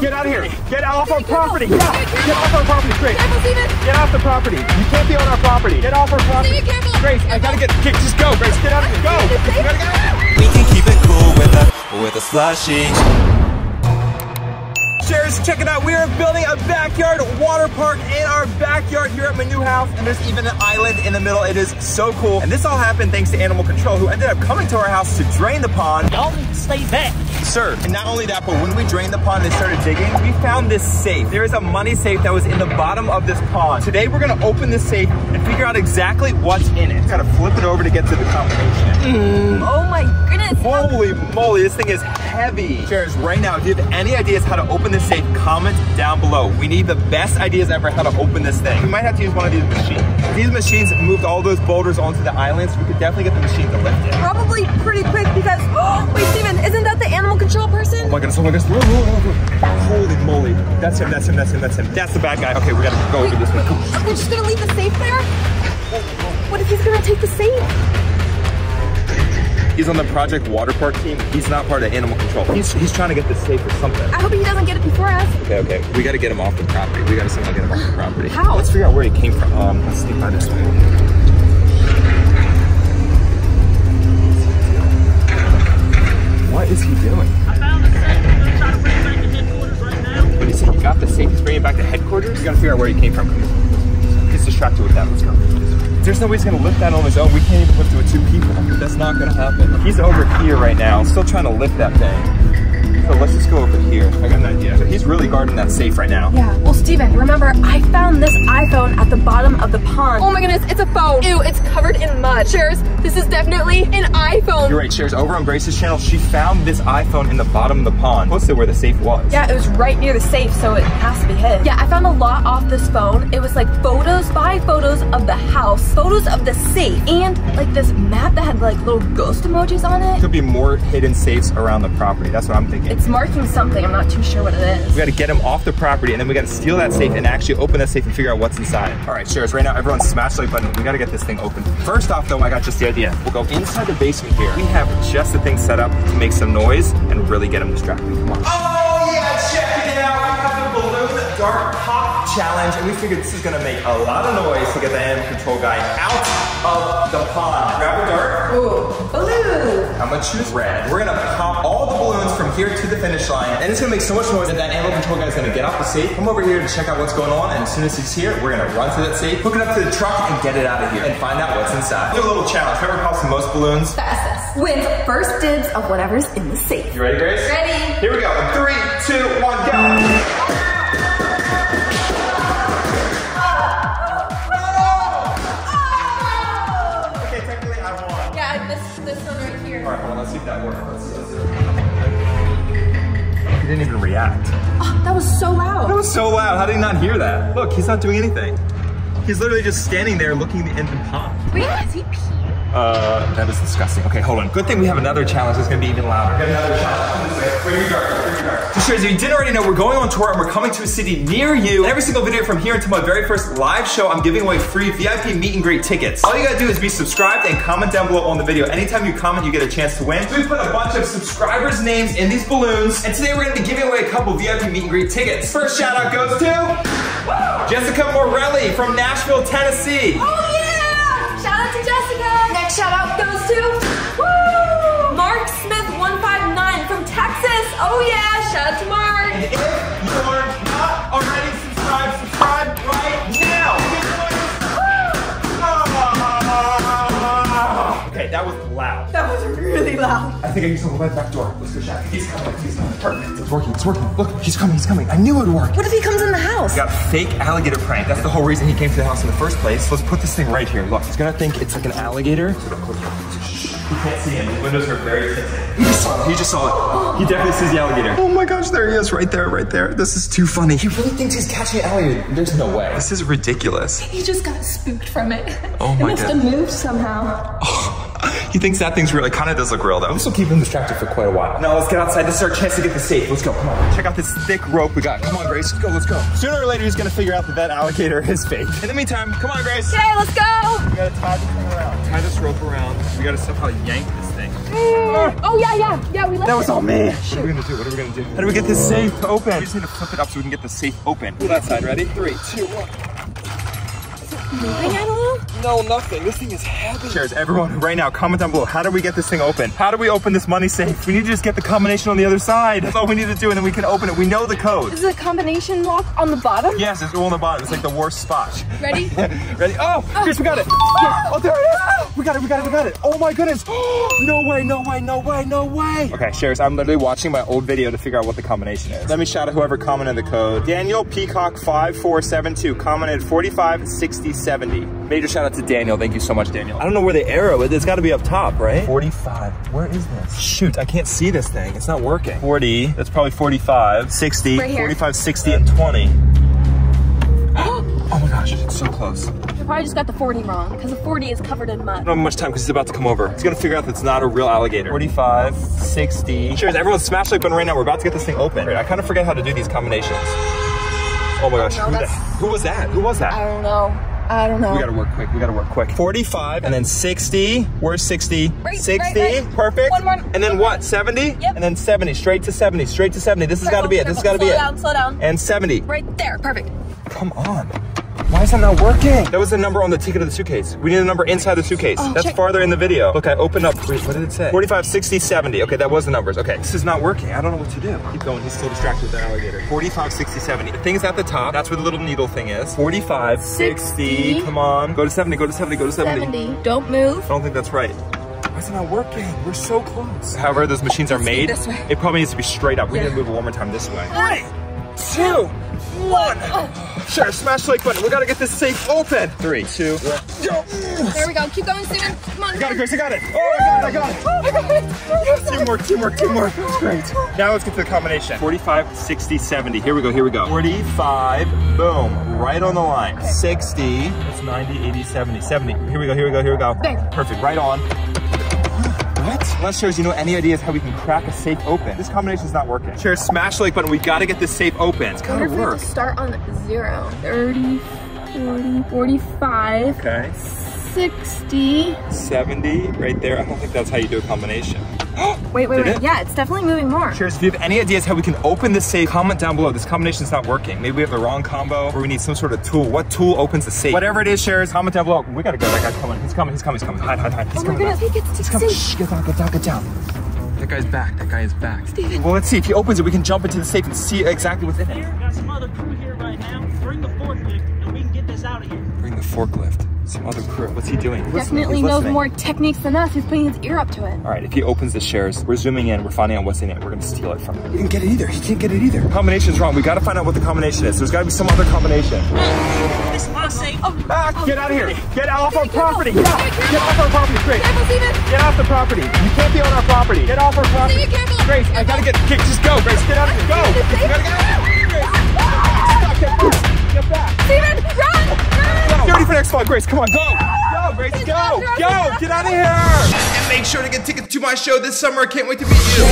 Get out of here. Get off our property. Yeah. Get off our property straight. Careful, Stephen. Get off the property. You can't be on our property. Get off our property. Stephen, careful. Grace, I gotta get, get, just go. Grace, get out of here. Go. You gotta get out. We can keep it cool with a with a slushy. Sharers, check it out. We are building a backyard water park in our backyard here at my new house. And there's even an island in the middle. It is so cool. And this all happened thanks to Animal Control, who ended up coming to our house to drain the pond. Don't need to stay back. Sir, and not only that, but when we drained the pond and started digging, we found this safe. There is a money safe that was in the bottom of this pond. Today, we're gonna open this safe and figure out exactly what's in it. Gotta flip it over to get to the combination. Mm. Oh my goodness. Holy moly, this thing is heavy. Sharers, right now, if you have any ideas how to open this safe, comment down below. We need the best ideas ever how to open this thing. We might have to use one of these machines. If these machines moved all those boulders onto the islands, we could definitely get the machine to lift it. Probably pretty quick because, wait, Stephen, isn't that the animal control person? Oh my goodness, oh my goodness. Whoa, whoa, whoa, whoa. Holy moly. That's him, that's him, that's him, that's him. That's the bad guy. Okay, we gotta go over this way. Come on. We're just gonna leave the safe there? What if he's gonna take the safe? He's on the Project Water Park team. He's not part of animal control. He's, he's trying to get this safe or something. I hope he doesn't get it before us. Okay, okay. We gotta get him off the property. We gotta somehow get him off the property. How? Let's figure out where he came from. Um, let's sneak by this way. What is he doing? I found the safe. I'm gonna bring it back to headquarters right now. What he said? You got the safe. He's bringing it back to headquarters. We gotta figure out where he came from. There's no way he's gonna lift that on his own. We can't even lift it with two people. That's not gonna happen. He's over here right now, still trying to lift that thing. So let's just go over here. I got an idea. So he's really guarding that safe right now. Yeah, well, Stephen, remember, I found this iPhone at the bottom of the pond. Oh my goodness, it's a phone. Ew, it's covered in mud. Sharers, this is definitely an iPhone. You're right, Sharers. Over on Grace's channel, she found this iPhone in the bottom of the pond, close to where the safe was. Yeah, it was right near the safe, so it has to be his. Yeah, I found a lot off this phone. It was like photos, five photos of the house, photos of the safe, and like this map that had like little ghost emojis on it. Could be more hidden safes around the property. That's what I'm thinking. It's marking something. I'm not too sure what it is. We gotta get him off the property and then we gotta steal that safe and actually open that safe and figure out what's inside. All right, Sharers, right now everyone smash the like button. We gotta get this thing open. First off though, I got just the idea. We'll go inside the basement here. We have just the thing set up to make some noise and really get him distracted. Come on. Oh pop challenge and we figured this is gonna make a lot of noise to get the animal control guy out of the pond. Grab a dart. Ooh, balloon. I'm gonna choose red. We're gonna pop all the balloons from here to the finish line, and it's gonna make so much noise that that animal control guy's gonna get off the seat, come over here to check out what's going on, and as soon as he's here, we're gonna run to that seat, hook it up to the truck, and get it out of here, and find out what's inside. Do a little challenge. Whoever pops the most balloons. Fastest wins first dibs of whatever's in the safe. You ready, Grace? Ready. Here we go. Three, two, one, go. On. Let's see if that works. Let's see. He didn't even react. Oh, that was so loud. That was so loud. How did he not hear that? Look, he's not doing anything. He's literally just standing there looking in the pond. Wait, is he peeing? Uh, that is disgusting. Okay, hold on. Good thing we have another challenge that's gonna be even louder. Get another challenge. This way. Bring your dart. Bring your dart. So, Sharers, if you didn't already know, we're going on tour and we're coming to a city near you. And every single video from here until my very first live show, I'm giving away free VIP meet and greet tickets. All you gotta do is be subscribed and comment down below on the video. Anytime you comment, you get a chance to win. So we put a bunch of subscribers' names in these balloons, and today we're gonna be giving away a couple VIP meet and greet tickets. First shout out goes to Jessica Morelli from Nashville, Tennessee. Oh yeah! Shout out to Jessica. Next shout out goes to Woo! Mark Smith 159 from Texas. Oh yeah! Shout out to Mark. And if you're not already subscribed, subscribe right now. Okay, that was loud. That was really loud. I think I used the back door. Let's go check. He's coming. He's coming. Perfect. It's working. It's working. Look, he's coming. He's coming. I knew it would work. What if he comes in the house? We got fake alligator prank. That's the whole reason he came to the house in the first place. Let's put this thing right here. Look, he's gonna think it's like an alligator. He can't see him. The windows are very tinted. He just saw it. He just saw it. He definitely sees the alligator. Oh my gosh, there he is, right there, right there. This is too funny. He really thinks he's catching an alligator. There's no way. This is ridiculous. He just got spooked from it. Oh it my must God. have moved somehow. He thinks that thing's real. It kind of does look real though. This will keep him distracted for quite a while. Now let's get outside. This is our chance to get the safe. Let's go. Come on. Check out this thick rope we got. Come on, Grace. Let's go. Let's go. Sooner or later, he's gonna figure out that that alligator is fake. In the meantime, come on, Grace. Okay, let's go. We gotta tie this thing around. Tie this rope around. We gotta somehow yank this thing. Oh yeah, yeah, yeah. We left. That was it. all me. What are we gonna do? What are we gonna do? How do we get this safe to open? We just need to flip it up so we can get the safe open. Pull that side. Ready? Three, two, one. Moving at all? No, nothing. This thing is heavy. Cheers, everyone. Right now, comment down below. How do we get this thing open? How do we open this money safe? We need to just get the combination on the other side. That's all we need to do, and then we can open it. We know the code. Is it a combination lock on the bottom? Yes, it's all on the bottom. It's like the worst spot. Ready? Ready? Oh, Chris, we got it. Oh, oh there it is. We got it, we got it, we got it. Oh my goodness. No way, no way, no way, no way. Okay, Sharers, I'm literally watching my old video to figure out what the combination is. Let me shout out whoever commented the code. Daniel Peacock 5472 commented 45 60 70. Major shout out to Daniel. Thank you so much, Daniel. I don't know where the arrow is. It's got to be up top, right? 45. Where is this? Shoot, I can't see this thing. It's not working. 40. That's probably 45. 60. Right 45, 60, and 20. My gosh, it's so close. You probably just got the 40 wrong because the 40 is covered in mud. don't have much time because he's about to come over. He's gonna figure out that's not a real alligator. 45, 60. Sure, everyone smash like button right now. We're about to get this thing open. I kind of forget how to do these combinations. Oh my gosh, No, who, the- who was that? Who was that? I don't know. I don't know. We gotta work quick, we gotta work quick. 45, and then 60. Where's 60? Right, 60, right, right. perfect. One more. And then what, 70? Yep. And then 70, straight to 70, straight to 70. This has gotta be it, this has gotta slow be it. down, slow down. And 70. Right there, perfect. Come on. Why is that not working? That was the number on the ticket of the suitcase. We need a number inside the suitcase. Oh, That's check. farther in the video. Look, I opened up. Wait, what did it say? 45, 60, 70. Okay, that was the numbers. Okay, this is not working. I don't know what to do. Keep going. He's still distracted with the alligator. 45, 60, 70. The thing is at the top. That's where the little needle thing is. 45, 60. 60. Come on. Go to 70, go to 70, go to 70. 70. Don't move. I don't think that's right. Why is it not working? We're so close. However, those machines are made. this way. It probably needs to be straight up. We need to move it one more time this way. Three, two, one. Sure, smash the like button. We gotta get this safe open. Three, two, one. Go. There we go. Keep going, Stephen. Come on. I got it, Grace. I got it. Oh, I got it. I got it. Oh, I got it. Yes, teamwork, teamwork, teamwork. That's great. Now let's get to the combination. 45, 60, 70. Here we go, here we go. 45, boom, right on the line. 60, that's 90, 80, 70, 70. Here we go, here we go, here we go. Bang. Perfect, right on. What? Unless shows you know any ideas how we can crack a safe open. This combination's not working. Share, smash the like button. We gotta get this safe open. It's I gotta wonder if we have work. to start on zero. 30, 40, 45, Okay, 60. 70, right there. I don't think that's how you do a combination. Wait, wait, Did wait. it? Yeah, it's definitely moving more. Cheers, if you have any ideas how we can open this safe, comment down below. This combination's not working. Maybe we have the wrong combo or we need some sort of tool. What tool opens the safe? Whatever it is, Sharers, comment down below. We gotta go. That guy's coming. He's coming. He's coming. He's coming. Hide, hide, hide. He's Oh my coming. goodness, he gets He's to coming. see. Shh, get down, get down, get down. That guy's back. That guy is back. Well, let's see. If he opens it, we can jump into the safe and see exactly what's in it. Here, got some other crew here right now. Bring the forklift and we can get this out of here. Bring the forklift. Some other crew. What's he doing? He's. Definitely He's knows listening. more techniques than us. He's putting his ear up to it. All right, if he opens the shares, we're zooming in, we're finding out what's in it, we're gonna steal it from him. He didn't get it either, he can't get it either. Combination's wrong, we gotta find out what the combination is. There's gotta be some other combination. This is my safe. Ah, get out of here! Get off our property! Yeah, get off our property, Grace! Careful, Stephen. Get off the property! You can't be on our property! Get off our property! Grace, I gotta get, okay, just go, Grace, get out of here, go! You gotta get out of here, Grace! Back, get back! Stephen, run! Run! next spot, Grace. Come on, go. Go, Grace, go. Go, get out of here. And make sure to get tickets to my show this summer. Can't wait to meet you.